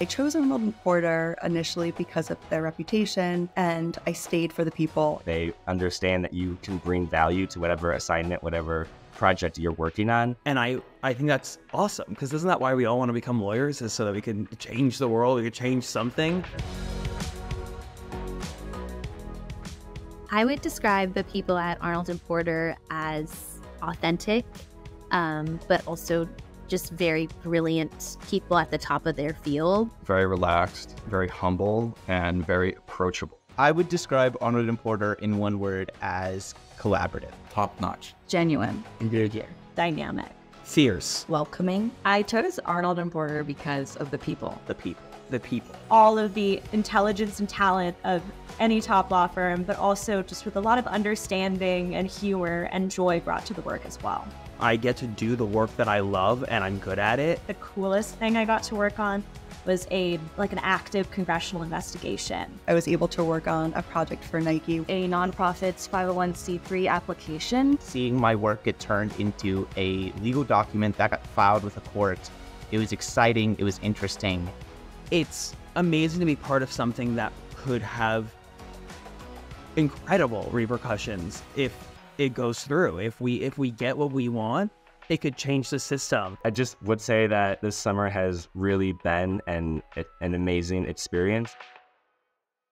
I chose Arnold and Porter initially because of their reputation, and I stayed for the people. They understand that you can bring value to whatever assignment, whatever project you're working on. And I, I think that's awesome because isn't that why we all want to become lawyers? Is so that we can change the world, we can change something. I would describe the people at Arnold and Porter as authentic, um, but also just very brilliant people at the top of their field. Very relaxed, very humble, and very approachable. I would describe Arnold and Porter in one word as collaborative. Top notch. Genuine. Engaging. Dynamic. Fierce. Welcoming. I chose Arnold and Porter because of the people. The people. The people. All of the intelligence and talent of any top law firm, but also just with a lot of understanding and humor and joy brought to the work as well. I get to do the work that I love and I'm good at it. The coolest thing I got to work on was a like an active congressional investigation. I was able to work on a project for Nike, a nonprofit's 501c3 application. Seeing my work get turned into a legal document that got filed with a court, it was exciting, it was interesting. It's amazing to be part of something that could have incredible repercussions if it goes through. If we if we get what we want, it could change the system. I just would say that this summer has really been an an amazing experience.